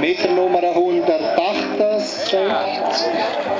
Meternummer 168.